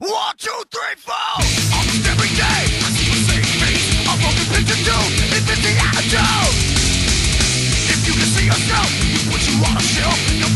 One, two, three, four. Almost every day, I see the same face. A broken picture too. If it's the attitude. If you can see yourself, you put you on a shelf.